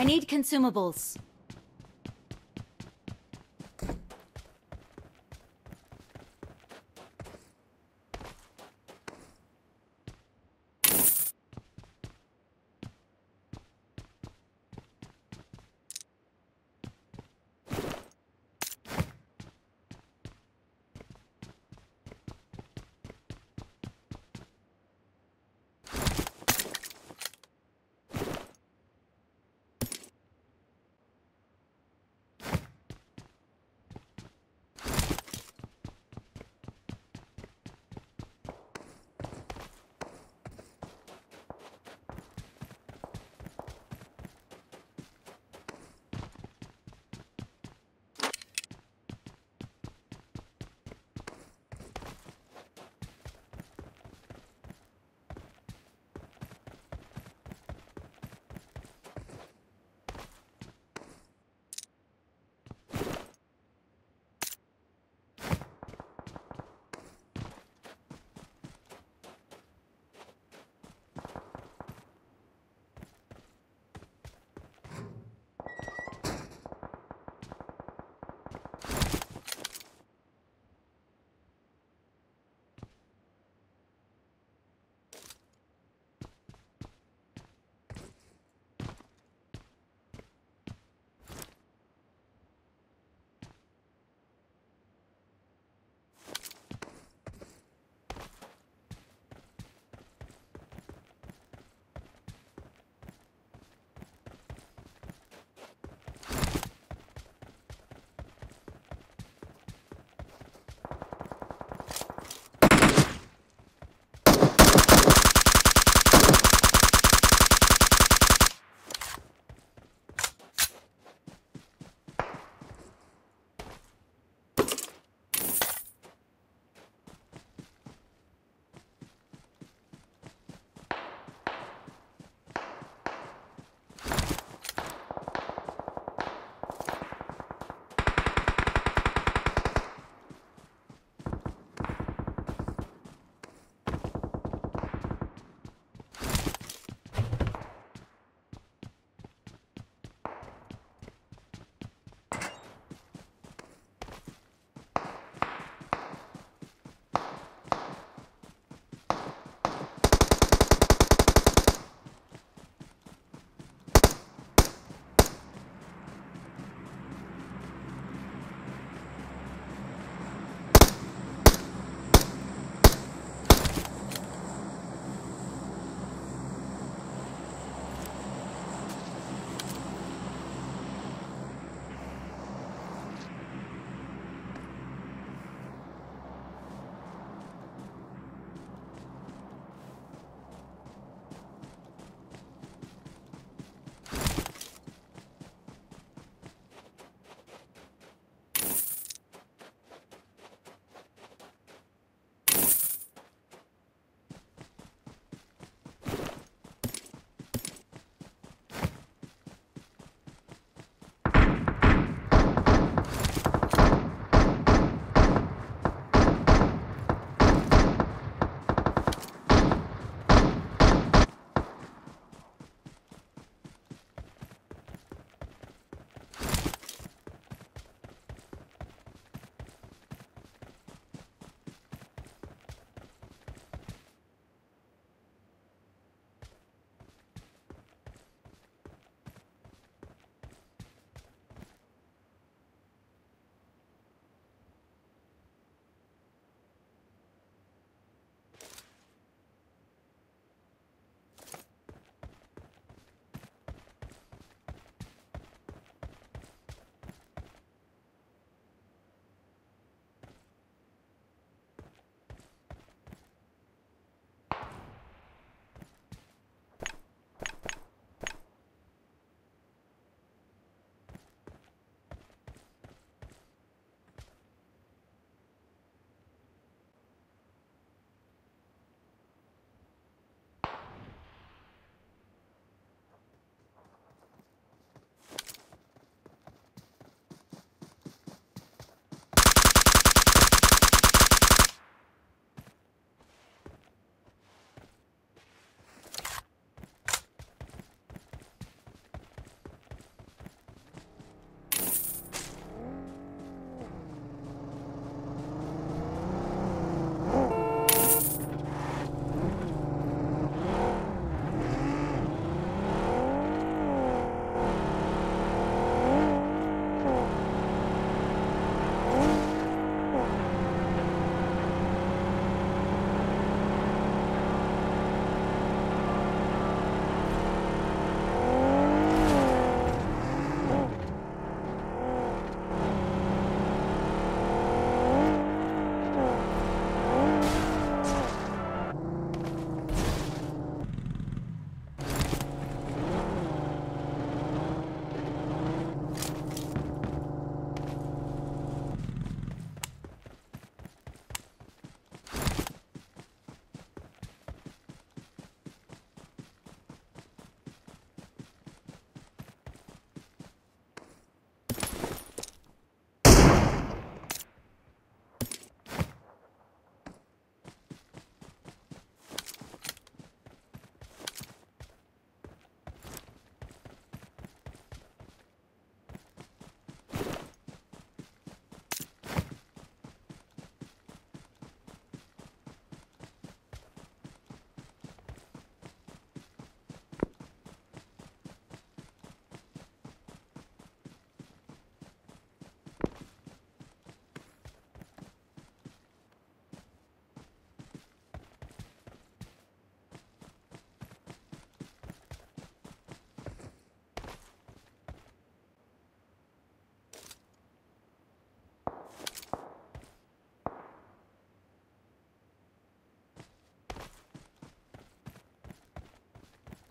I need consumables.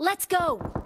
Let's go!